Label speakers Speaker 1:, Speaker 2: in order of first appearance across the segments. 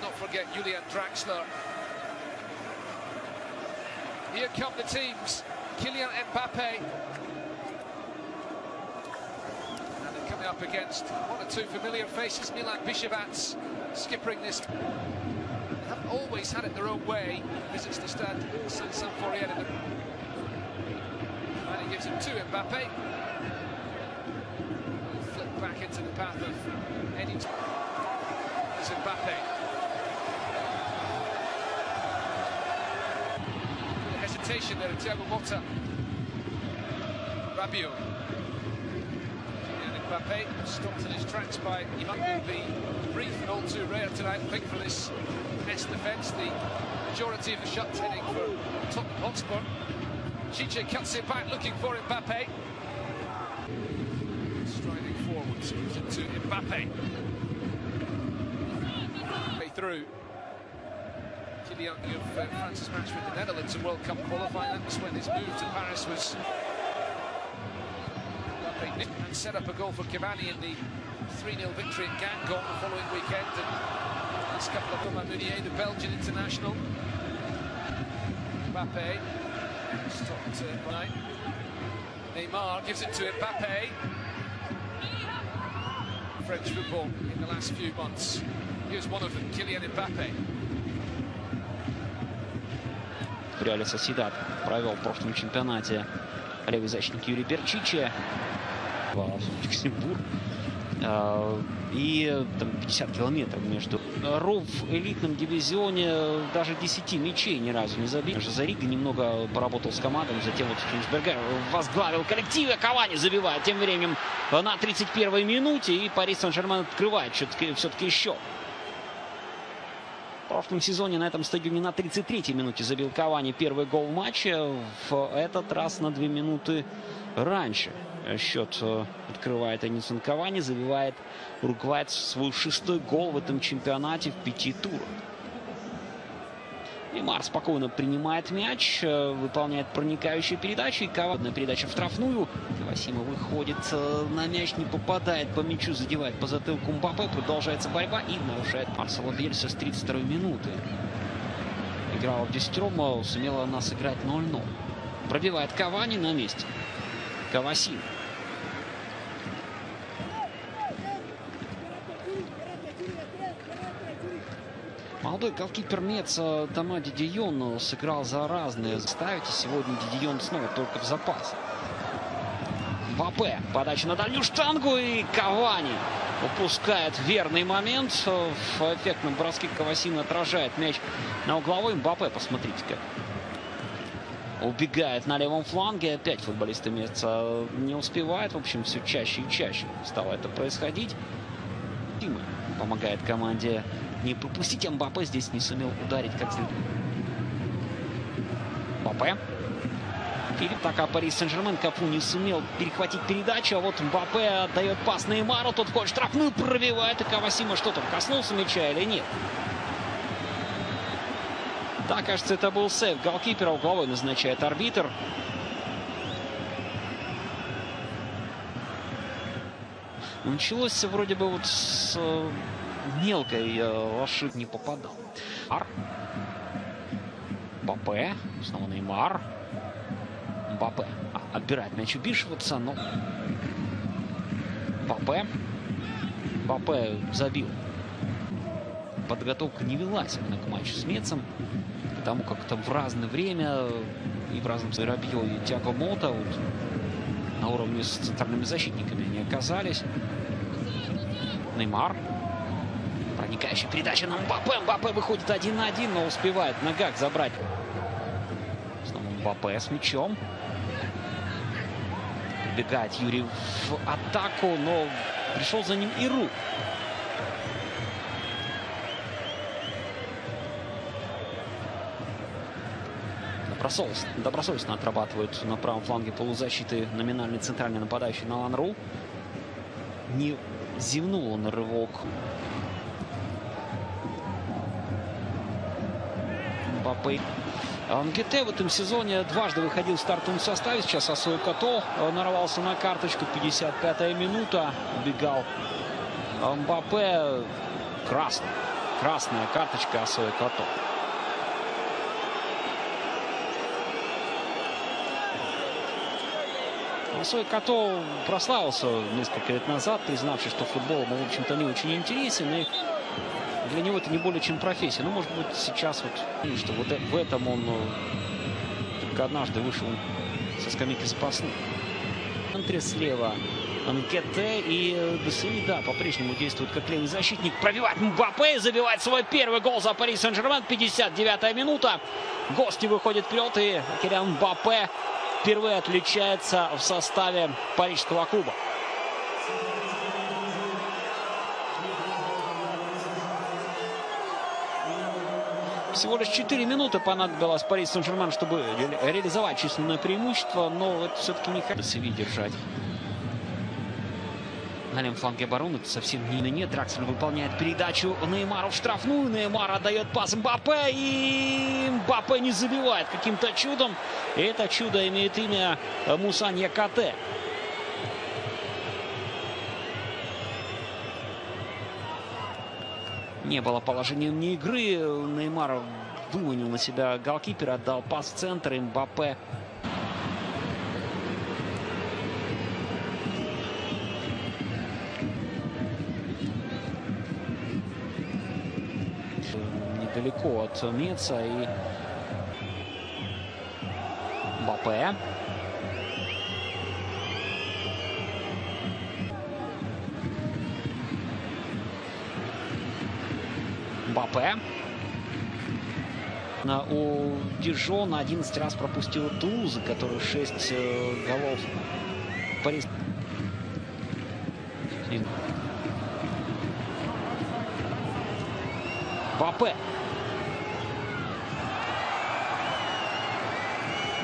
Speaker 1: not forget Julian Draxler. Here come the teams. Kylian Mbappe. And they're coming up against one or two familiar faces. Milan Bishevats skippering this. They haven't always had it their own way. Visits the Stade Saint-Symphorien. And he gives it to Mbappe. Flip back into the path of any... There's Mbappe. Hesitation there of Thiago Motta. Rabiot. And Mbappe stopped in his tracks by be brief and all too rare tonight, I think, for this nest defence. The majority of the shots heading for Tottenham Hotspur. Chiche cuts it back, looking for Mbappe. Striding forwards, gives it to Mbappe. Way through. Kylian of uh, Francis match with the Netherlands in World Cup qualifying. That was when his move to Paris was and set up a goal for Cavani in the 3-0 victory at Gangon the following weekend. And this couple of Thomas Meunier, the Belgian international. Mbappe stopped uh, by Neymar, gives it to Mbappe. French football in the last few months. Here's one of them, Kylian Mbappe.
Speaker 2: Реале Соседат провел в прошлом чемпионате левый защитник Юрий Берчичи. Люксембург. И там 50 километров между Ров в элитном дивизионе даже 10 мячей ни разу не забил. Зарига немного поработал с командой, затем вот Финчбергер возглавил коллектив, а Кавани забивает тем временем на 31-й минуте, и Пари Сен-Жермен открывает все-таки все счет. Прошлом сезоне на этом стадионе на 33-й минуте забил Кавани первый гол в матче. В этот раз на 2 минуты раньше. Счет открывает Энисон Кавани, забивает уругвайц свой шестой гол в этом чемпионате в пяти турах. Неймар спокойно принимает мяч, выполняет проникающие передачи. И Кавани передача в штрафную. Васима выходит на мяч, не попадает по мячу, задевает по затылку Мбаппе. Продолжается борьба и нарушает Марсела Бельса с 32 минуты. Играла в десятером, сумела она сыграть 0-0. Пробивает Кавани на месте. Кавасин. Молодой голкипер Мец Тома Дидион сыграл за разные. Ставите сегодня Дидион снова только в запас. Мбаппе. Подача на дальнюю штангу и Кавани упускает верный момент. В эффектном броске Кавасин отражает мяч на угловой. Мбаппе, посмотрите-ка. Убегает на левом фланге. Опять футболисты Меца не успевают. В общем, все чаще и чаще стало это происходить. Тима помогает команде не пропустить. Мбаппе здесь не сумел ударить как следует. Мбаппе. Филипп, так а Парис Сен-Жермен Капу не сумел перехватить передачу. А вот Мбаппе отдает пас Неймару. Тот входит штрафную, пробивает. И Кавасима что там, коснулся мяча или нет? Да, кажется, это был сейв голкипера. Угловой назначает арбитр. Началось вроде бы вот с мелкой ошибки не попадал. Ар. Мбаппе. Снова Неймар. Мбаппе. А, отбирает мяч у Бишевца, но... Мбаппе. Мбаппе забил. Подготовка не велась именно к матчу с Мецем. Потому как то в разное время и в разном Рабье и Тиаго Мота вот, на уровне с центральными защитниками не оказались. Неймар. Проникающая передача на Мбаппе. Мбаппе выходит один на один, но успевает ногах забрать. Снова Мбаппе с мячом. Убегает Юрий в атаку, но пришел за ним Иру. Добросовестно, отрабатывают на правом фланге полузащиты номинальный центральный нападающий на Ланру. Не зевнул на рывок. Мбаппе. МГТ в этом сезоне дважды выходил в стартовом составе. Сейчас Асой Като нарвался на карточку. 55-я минута. Убегал Мбаппе. Красный. Красная карточка Асоя Като. Асой Като прославился несколько лет назад, признавшись, что футбол ему, в общем-то, не очень интересен. И для него это не более чем профессия. Ну, может быть, сейчас вот, что вот в этом он только однажды вышел со скамейки запасных. Центре слева Анкете и Десуи, да, по-прежнему действует как левый защитник. Пробивает Мбаппе и забивает свой первый гол за Пари Сен-Жермен. 59-я минута. Гости выходят вперед и Кириан Мбаппе впервые отличается в составе парижского клуба. Всего лишь 4 минуты понадобилось Париж Сен-Жермен, чтобы ре реализовать численное преимущество, но это все-таки не Севи держать. На левом фланге обороны совсем не нет. Драксель выполняет передачу Неймару в штрафную. Неймар отдает пас Мбаппе. И Мбаппе не забивает каким-то чудом. И это чудо имеет имя Мусанья Кате. Не было положения вне игры. Неймар выманил на себя голкипера, отдал пас в центр. Мбаппе недалеко от Меца и Мбаппе. Мбаппе. У Дижона 11 раз пропустил Тулуза, который 6 голов Париж. Мбаппе.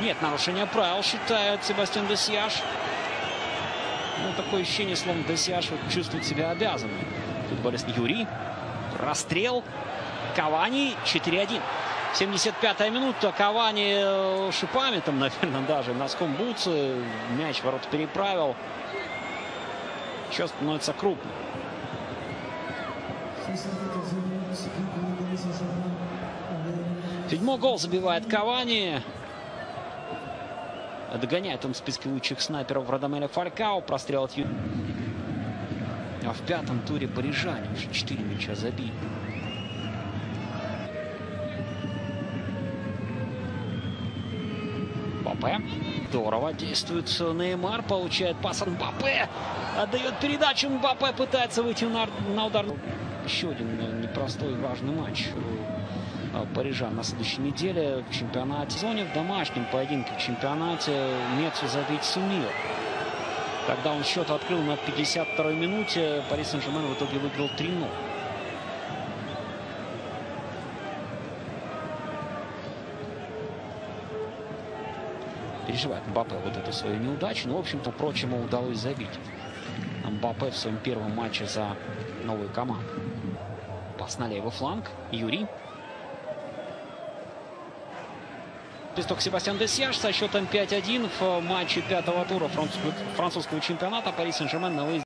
Speaker 2: Нет нарушения правил, считает Себастьян Десьяш. Ну, такое ощущение, словно Десьяш вот чувствует себя обязанным. Футболист Юрий. Расстрел. Кавани 4-1. 75-я минута. Кавани шипами там, наверное, даже носком бутсы. Мяч в ворот переправил. Счет становится крупным. Седьмой гол забивает Кавани. Догоняет он в списке лучших снайперов Радамеля Фалькао. Прострел от Ю... А в пятом туре парижане уже 4 мяча забили. Мбаппе. Здорово действует Неймар. Получает пас от Мбаппе. Отдает передачу. Мбаппе пытается выйти на, на удар. Еще один непростой важный матч парижан на следующей неделе в чемпионате. В зоне в домашнем поединке в чемпионате Мецу забить сумел. Когда он счет открыл на 52-й минуте, Пари Сен-Жермен в итоге выиграл 3-0. Переживает Мбаппе вот эту свою неудачу, но, в общем-то, прочему удалось забить. Мбаппе в своем первом матче за новую команду. Пас на левый фланг. Юрий. Песток Себастьян Десьяш со счетом 5-1 в матче пятого тура французского чемпионата Пари Сен-Жермен на выезде.